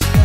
love